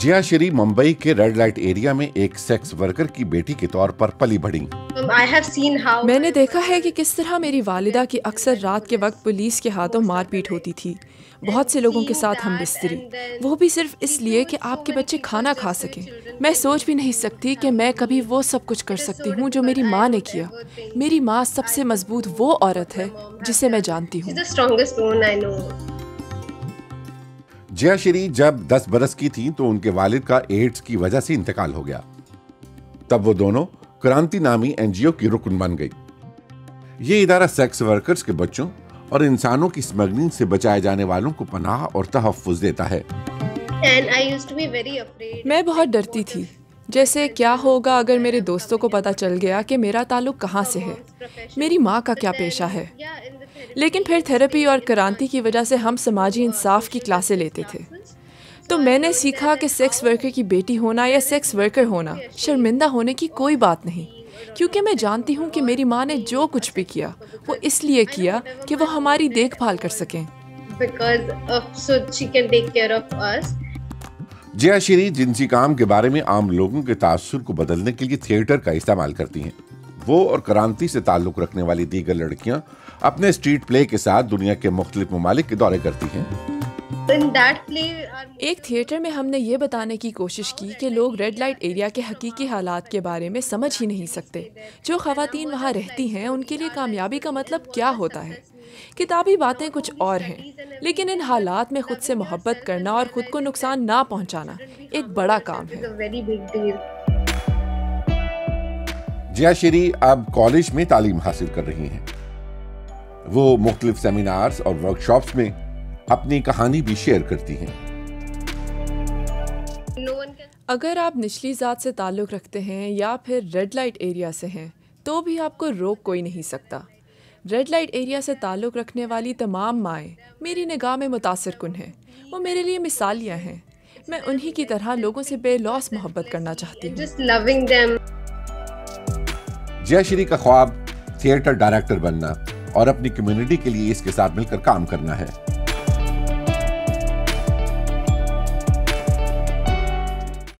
जिया श्री मुंबई के red light area में एक सेक्स वर्कर की बेटी के तौर पर पली बढ़ी मैंने देखा है कि किस तरह मेरी वालिदा की अक्सर रात के वक्त पुलिस के हाथों मारपीट होती थी। बहुत से लोगों के साथ हम बिस्तरी। वो भी सिर्फ़ इसलिए कि आपके बच्चे खाना खा सकें। मैं सोच भी नहीं सकती कि मैं कभी वो सब कुछ कर सकती हूँ जो मेरी माँ ने किया। मेरी माँ सबसे मज़बूत वो औरत है जिसे मैं जानती हूँ। She's the strongest woman I know. Jaya Shri जब 10 बरस की थी तो उनके वालिद का एड्स की वजह से इंतकाल हो गया तब वो दोनों क्रांति नामी एनजीओ की रुकन बन गई ये इदारा सेक्स वर्कर्स के बच्चों और इंसानों की स्मगलिंग से बचाए जाने वालों को पनाह और तहफ़ुज देता है. मैं बहुत डरती थी जैसे क्या होगा अगर मेरे दोस्तों को पता चल गया कि मेरा ताल्लुक कहाँ से है मेरी माँ का क्या पेशा है. लेकिन फिर थेरेपी और क्रांति की वजह से हम समाजी इंसाफ की क्लासें लेते थे तो मैंने सीखा कि सेक्स वर्कर की बेटी होना या सेक्स वर्कर होना शर्मिंदा होने की कोई बात नहीं, क्योंकि मैं जानती हूँ कि मेरी माँ ने जो कुछ भी किया, वो इसलिए किया कि वो हमारी देखभाल कर सकें Because of, so she can take care of. Jaya Shri, जिनसी काम के बारे में आम लोगों के तासुर को बदलने के लिए थिएटर का इस्तेमाल करती हैं। वो और क्रांति से ताल्लुक रखने वाली दीगर लड़कियाँ अपने स्ट्रीट प्ले के साथ दुनिया के मुख्तलिफ़ ममालिक के दौरे करती हैं। एक थिएटर में हमने ये बताने की कोशिश की कि लोग रेड लाइट एरिया के हकीकी हालात के बारे में समझ ही नहीं सकते। जो खातन वहाँ रहती हैं उनके लिए कामयाबी का मतलब क्या होता है? किताबी बातें कुछ और हैं लेकिन इन हालात में खुद से मोहब्बत करना और खुद को नुकसान ना पहुंचाना एक बड़ा काम है. जया श्री अब कॉलेज में तालीम हासिल कर रही हैं। वो मुख्तलिफ़ सेमिनार्स और वर्कशॉप्स में अपनी कहानी भी शेयर करती हैं. अगर आप निचली ज़ात से ताल्लुक़ रखते हैं या फिर रेड लाइट एरिया से हैं तो भी आपको रोक कोई नहीं सकता। रेड लाइट एरिया से ताल्लुक़ रखने वाली तमाम माएँ मेरी निगाह में मुतासर कन हैं। वो मेरे लिए मिसालियाँ हैं। मैं उन्हीं की तरह लोगों से बेलौस मोहब्बत करना चाहती हूँ. जया श्री का ख्वाब थिएटर डायरेक्टर बनना और अपनी कम्युनिटी के लिए इसके साथ मिलकर काम करना है।